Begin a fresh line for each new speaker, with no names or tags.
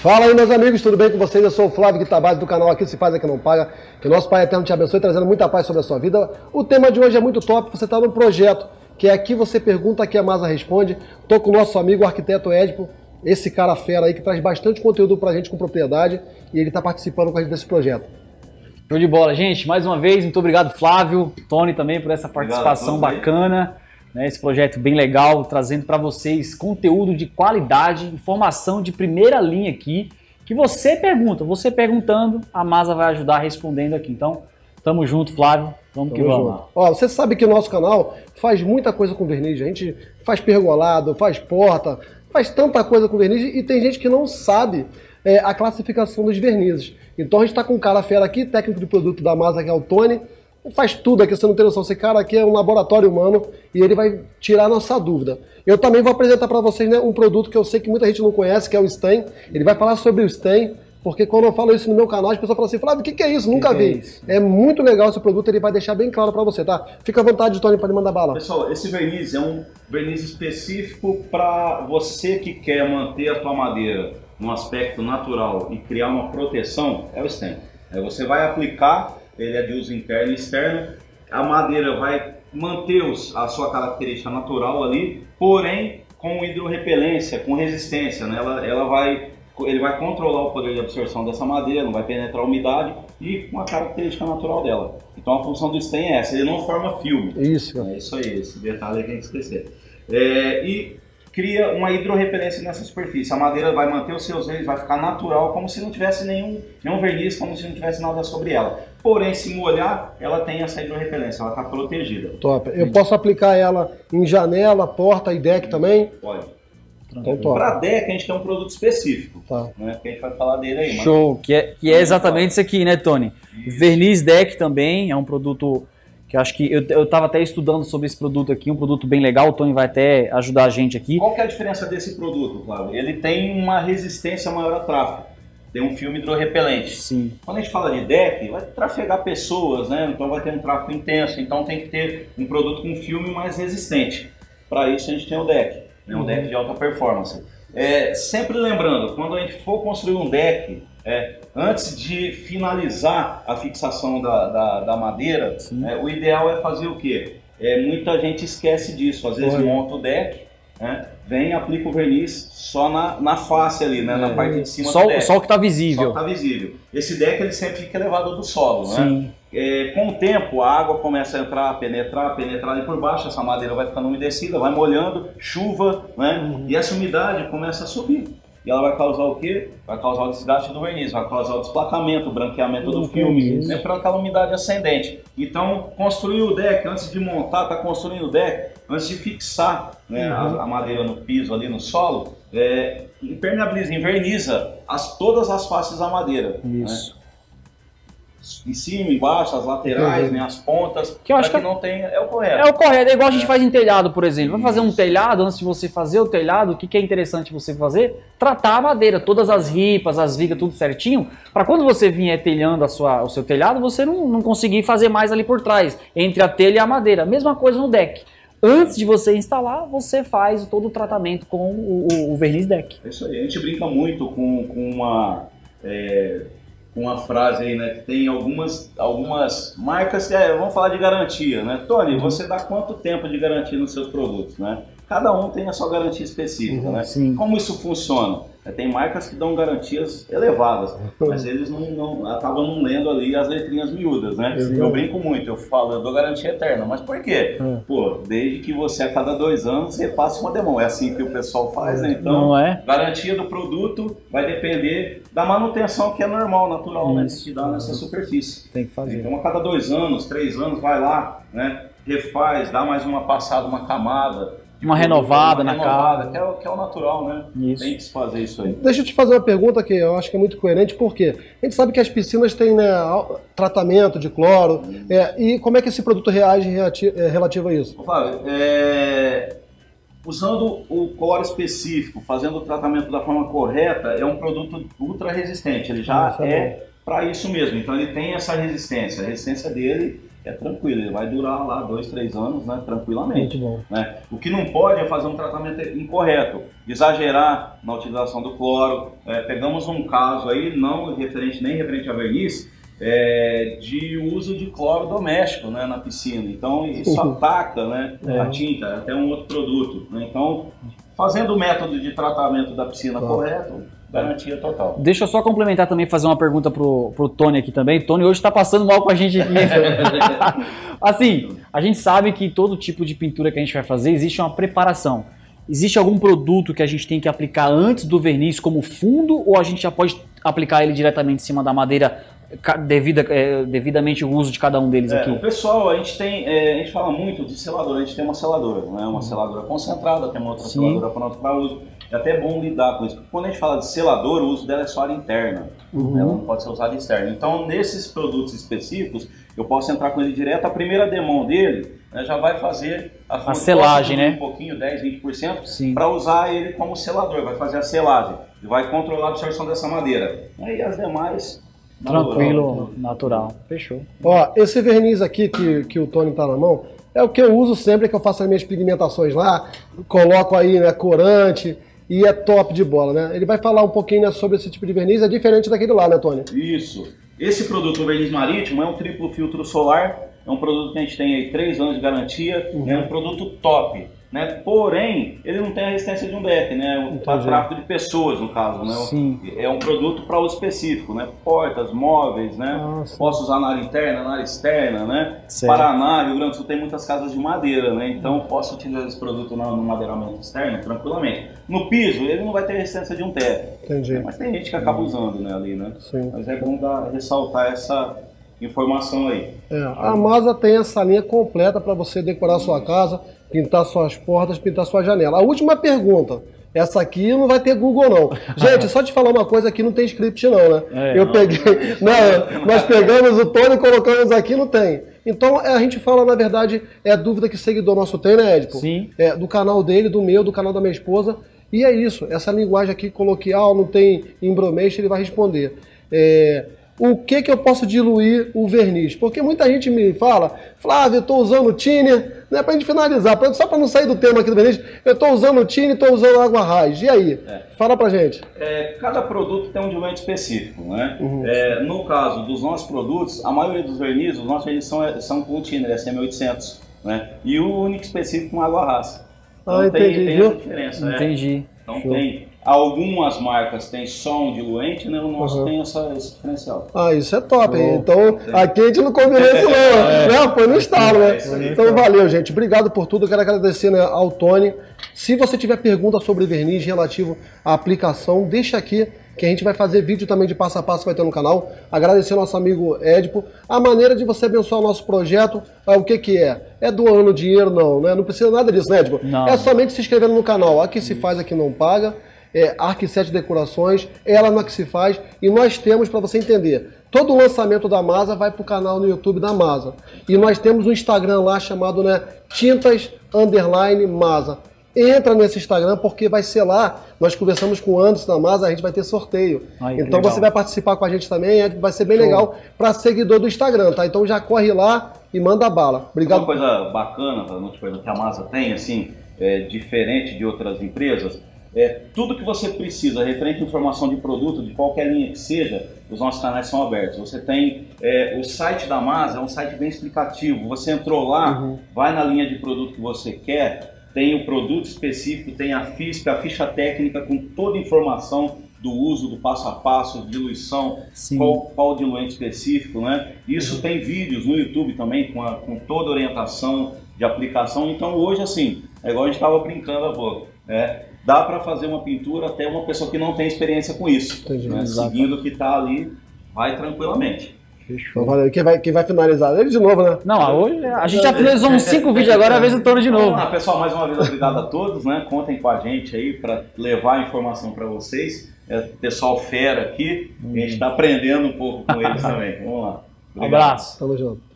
Fala aí, meus amigos, tudo bem com vocês? Eu sou o Flávio Guitabase do canal Aqui Se Faz, Aqui Não Paga. Que nosso Pai Eterno te abençoe, trazendo muita paz sobre a sua vida. O tema de hoje é muito top. Você está no projeto, que é Aqui Você Pergunta, Aqui a Masa Responde. Estou com o nosso amigo, o arquiteto Edipo, esse cara fera aí que traz bastante conteúdo pra gente com propriedade e ele está participando com a gente desse projeto.
Show de bola, gente. Mais uma vez, muito obrigado, Flávio, Tony também por essa participação obrigado, bacana. Né, esse projeto bem legal, trazendo para vocês conteúdo de qualidade, informação de primeira linha aqui, que você pergunta, você perguntando, a Masa vai ajudar respondendo aqui. Então, tamo junto, Flávio. Vamos tamo que vamos. Junto.
Ó, você sabe que o nosso canal faz muita coisa com verniz. A gente faz pergolado, faz porta, faz tanta coisa com verniz e tem gente que não sabe é, a classificação dos vernizes. Então a gente está com um cara fera aqui, técnico de produto da Masa, que é o Tony. Faz tudo aqui, você não tem noção. Esse cara aqui é um laboratório humano e ele vai tirar a nossa dúvida. Eu também vou apresentar para vocês né, um produto que eu sei que muita gente não conhece, que é o Stem. Ele vai falar sobre o Stem, porque quando eu falo isso no meu canal, as pessoas falam assim, Flávio, o que, que é isso? Que Nunca que vi. É, é, muito legal esse produto, ele vai deixar bem claro para você, tá? Fica à vontade, Tony, para mandar bala.
Pessoal, esse verniz é um verniz específico para você que quer manter a tua madeira no aspecto natural e criar uma proteção, é o stem. É, você vai aplicar, ele é de uso interno e externo, a madeira vai manter os, a sua característica natural ali, porém com hidrorrepelência, com resistência, né? ela, ela vai, ele vai controlar o poder de absorção dessa madeira, não vai penetrar a umidade e com a característica natural dela. Então a função do stem é essa, ele não forma filme.
Isso.
É isso aí, esse detalhe que a gente esquecer. É, e cria uma hidrorrepelência nessa superfície. A madeira vai manter os seus veios, vai ficar natural, como se não tivesse nenhum, nenhum verniz, como se não tivesse nada sobre ela. Porém, se molhar, ela tem essa hidrorrepelência, ela está protegida.
Top. Eu posso aplicar ela em janela, porta e deck também?
Pode. Então, Para deck a gente tem um produto específico, tá. né? Que a gente vai falar dele aí.
Show, mas... que é, que é exatamente isso aqui, né, Tony? Isso. Verniz deck também é um produto que eu acho que eu, eu tava até estudando sobre esse produto aqui, um produto bem legal, o Tony vai até ajudar a gente aqui.
Qual que é a diferença desse produto, Flávio? Ele tem uma resistência maior a tráfego, tem um filme hidrorrepelente.
Sim.
Quando a gente fala de deck, vai trafegar pessoas, né? Então vai ter um tráfego intenso, então tem que ter um produto com filme mais resistente. Para isso a gente tem o deck, né? um uhum. deck de alta performance. É, sempre lembrando, quando a gente for construir um deck, é, antes de finalizar a fixação da, da, da madeira, é, o ideal é fazer o quê? É, muita gente esquece disso, às vezes monta o deck, né, vem e aplica o verniz só na, na face ali, né, na é. parte de cima
só,
do deck.
Só o que está visível.
Está visível. Esse deck ele sempre fica elevado do solo, né? Sim. né? Com o tempo a água começa a entrar, penetrar, penetrar ali por baixo, essa madeira vai ficando umedecida, vai molhando, chuva, né? Uhum. E essa umidade começa a subir e ela vai causar o quê? Vai causar o desgaste do verniz, vai causar o desplacamento, o branqueamento do filme, né, para aquela umidade ascendente. Então, construir o deck, antes de montar, tá construindo o deck, antes de fixar né, uhum. a, a, madeira no piso, ali no solo, é, impermeabiliza, inverniza as, todas as faces da madeira.
Né? Isso. Né?
Em cima, embaixo, as laterais, uhum. né, as pontas,
que eu acho que,
que não tem, é o correto.
É o correto, é igual a gente é. faz em telhado, por exemplo. Vai fazer um telhado, antes de você fazer o telhado, o que, que é interessante você fazer? Tratar a madeira, todas as ripas, as vigas, tudo certinho, para quando você vier telhando a sua, o seu telhado, você não, não conseguir fazer mais ali por trás, entre a telha e a madeira. Mesma coisa no deck. Antes de você instalar, você faz todo o tratamento com o, o, o verniz deck.
É isso aí, a gente brinca muito com, com uma... É uma frase aí, né? Que tem algumas, algumas marcas, é, vamos falar de garantia, né? Tony, uhum. você dá quanto tempo de garantia nos seus produtos, né? Cada um tem a sua garantia específica, uhum, né? Sim. Como isso funciona? É, tem marcas que dão garantias elevadas, mas eles não, não, acabam não lendo ali as letrinhas miúdas, né? Eu brinco muito, eu falo, eu dou garantia eterna, mas por quê? É. Pô, desde que você a cada dois anos você passa uma demão, é assim que o pessoal faz, né? Então,
não é?
garantia do produto vai depender da manutenção que é normal, natural, né? Isso. né? Que dá nessa superfície.
Tem que fazer.
Então, a cada dois anos, três anos, vai lá, né? Refaz, dá mais uma passada, uma camada,
uma renovada uma na renovada,
Que é, o, que é o natural, né? Isso. Tem que se fazer isso aí.
Deixa eu te fazer uma pergunta que eu acho que é muito coerente, porque a gente sabe que as piscinas têm né, tratamento de cloro, hum. é, e como é que esse produto reage é, relativo a isso?
Flávio, é, usando o cloro específico, fazendo o tratamento da forma correta, é um produto ultra resistente, ele já ah, é para isso mesmo, então ele tem essa resistência, a resistência dele é tranquilo, ele vai durar lá dois, três anos, né, tranquilamente. Né? O que não pode é fazer um tratamento incorreto, exagerar na utilização do cloro. É, pegamos um caso aí, não referente nem referente a verniz, é, de uso de cloro doméstico né, na piscina. Então isso uhum. ataca né, é. a tinta, até um outro produto. Né? Então, fazendo o método de tratamento da piscina correto, Garantia total.
Deixa eu só complementar também, fazer uma pergunta pro, pro Tony aqui também. Tony hoje está passando mal com a gente aqui. assim, a gente sabe que todo tipo de pintura que a gente vai fazer existe uma preparação. Existe algum produto que a gente tem que aplicar antes do verniz como fundo ou a gente já pode aplicar ele diretamente em cima da madeira devida, é, devidamente o uso de cada um deles
é,
aqui?
O pessoal, a gente tem, é, a gente fala muito de seladora, a gente tem uma seladora, né? uma seladora concentrada, tem uma outra Sim. seladora para uso. É até bom lidar com isso, porque quando a gente fala de selador, o uso dela é só área interna, uhum. ela não pode ser usada externa. Então, nesses produtos específicos, eu posso entrar com ele direto, a primeira demão dele né, já vai fazer
a, a selagem, né?
Um pouquinho, 10, 20%, para usar ele como selador, vai fazer a selagem, e vai controlar a absorção dessa madeira. Aí as demais
Tranquilo, natural. Fechou.
Ó, esse verniz aqui que, que o Tony tá na mão, é o que eu uso sempre que eu faço as minhas pigmentações lá, coloco aí, né, corante, e é top de bola, né? Ele vai falar um pouquinho né, sobre esse tipo de verniz, é diferente daquele lá, né, Tony?
Isso. Esse produto, o verniz marítimo, é um triplo filtro solar, é um produto que a gente tem aí 3 anos de garantia, uhum. é um produto top. Né? Porém, ele não tem a resistência de um deck, né? Para tráfego de pessoas, no caso, né? Sim. É um produto para uso específico, né? Portas, móveis, né? Nossa. Posso usar na área interna, na área externa, né? Certo. Paraná, Rio Grande do Sul tem muitas casas de madeira, né? Então posso utilizar esse produto no, no madeiramento externo tranquilamente. No piso, ele não vai ter resistência de um teto. Entendi. Mas tem gente que acaba usando, né, ali, né? Sim. Mas é bom dar, ressaltar essa informação aí.
É, a Masa tem essa linha completa para você decorar sua casa pintar suas portas, pintar sua janela. A última pergunta. Essa aqui não vai ter Google, não. Gente, só te falar uma coisa aqui, não tem script, não, né? É, eu não, peguei. Não, nós pegamos o Tony e colocamos aqui, não tem. Então a gente fala, na verdade, é a dúvida que seguidor nosso tem, né, Edipo? Sim. É, do canal dele, do meu, do canal da minha esposa. E é isso. Essa linguagem aqui coloquial, não tem embromation, ele vai responder. É, o que, que eu posso diluir o verniz. Porque muita gente me fala, Flávio, eu estou usando thinner, né, para a gente finalizar, só para não sair do tema aqui do verniz, eu estou usando thinner, estou usando água raiz. E aí? É. Fala para gente.
É, cada produto tem um diluente específico. Né? Uhum. É, no caso dos nossos produtos, a maioria dos vernizes, os nossos vernizes são, são com thinner, SM800. Né? E o único específico com água rasa.
Então ah, entendi, tem, tem essa
diferença. Né? Entendi.
Então Show. tem Algumas marcas têm só um diluente, né? O nosso uhum. tem essa, esse diferencial.
Ah, isso é top, hein? Então, aqui a gente não combinou isso não, é. né? Foi no estalo, né? É então, valeu, gente. Obrigado por tudo. Quero agradecer né, ao Tony. Se você tiver pergunta sobre verniz relativo à aplicação, deixa aqui que a gente vai fazer vídeo também de passo a passo vai ter no canal. Agradecer ao nosso amigo Edipo. A maneira de você abençoar o nosso projeto, é o que que é? É doando dinheiro? Não, né? Não precisa nada disso, né, Edipo? Não. É somente se inscrevendo no canal. Aqui se faz, aqui não paga é, Arc 7 Decorações, ela no que se faz, e nós temos, para você entender, todo o lançamento da Masa vai para o canal no YouTube da Masa. E nós temos um Instagram lá chamado né, Tintas Underline Masa. Entra nesse Instagram porque vai ser lá. Nós conversamos com o Anderson da Masa, a gente vai ter sorteio. Ai, então você vai participar com a gente também, é, vai ser bem Show. legal para seguidor do Instagram, tá? Então já corre lá e manda bala. Obrigado.
Uma coisa bacana, coisa que a Masa tem, assim, é, diferente de outras empresas, é, tudo que você precisa referente à informação de produto, de qualquer linha que seja, os nossos canais são abertos. Você tem é, o site da Masa, é um site bem explicativo. Você entrou lá, uhum. vai na linha de produto que você quer, tem o produto específico, tem a FISP, a ficha técnica com toda a informação do uso, do passo a passo, diluição, qual, qual diluente específico, né? Isso uhum. tem vídeos no YouTube também com, a, com toda a orientação de aplicação. Então hoje, assim, é igual a gente estava brincando há pouco, né? Dá para fazer uma pintura até uma pessoa que não tem experiência com isso. Né? Seguindo o que está ali, vai tranquilamente.
Fechou. Valeu. Quem vai, quem vai finalizar? Ele de novo, né?
Não, hoje a gente já finalizou uns cinco vídeos agora, a vez o Toro de novo.
Ah, pessoal, mais uma vez obrigado a todos, né? Contem com a gente aí para levar a informação para vocês. É pessoal fera aqui, a gente está aprendendo um pouco com eles também. Vamos lá.
Obrigado. Um abraço.
Tamo junto.